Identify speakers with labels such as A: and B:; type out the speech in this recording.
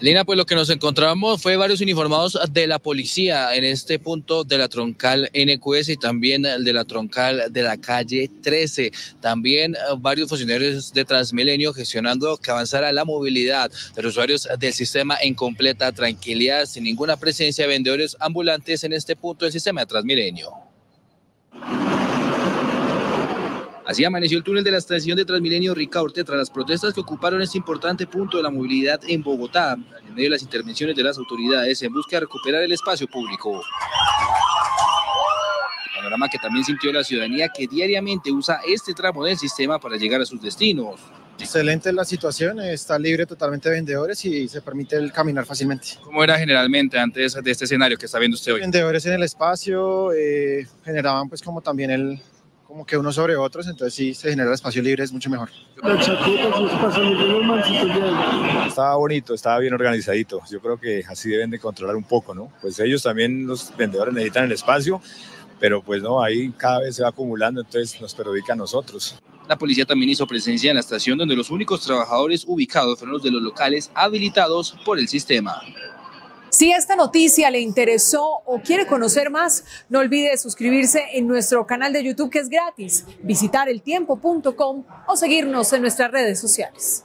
A: Lina, pues lo que nos encontramos fue varios uniformados de la policía en este punto de la troncal NQS y también de la troncal de la calle 13. También eh, varios funcionarios de Transmilenio gestionando que avanzara la movilidad de los usuarios del sistema en completa tranquilidad, sin ninguna presencia de vendedores ambulantes en este punto del sistema de Transmilenio. Así amaneció el túnel de la estación de Transmilenio Ricaurte tras las protestas que ocuparon este importante punto de la movilidad en Bogotá, en medio de las intervenciones de las autoridades en busca de recuperar el espacio público. Panorama que también sintió la ciudadanía que diariamente usa este tramo del sistema para llegar a sus destinos.
B: Excelente la situación, está libre totalmente de vendedores y se permite el caminar fácilmente.
A: ¿Cómo era generalmente antes de este escenario que está viendo usted hoy?
B: Vendedores en el espacio eh, generaban pues como también el, como que unos sobre otros, entonces sí se genera espacio libre, es mucho mejor.
C: Estaba bonito, estaba bien organizadito. Yo creo que así deben de controlar un poco, ¿no? Pues ellos también, los vendedores necesitan el espacio, pero pues no, ahí cada vez se va acumulando, entonces nos perjudica a nosotros.
A: La policía también hizo presencia en la estación donde los únicos trabajadores ubicados fueron los de los locales habilitados por el sistema.
D: Si esta noticia le interesó o quiere conocer más, no olvide suscribirse en nuestro canal de YouTube que es gratis, visitar eltiempo.com o seguirnos en nuestras redes sociales.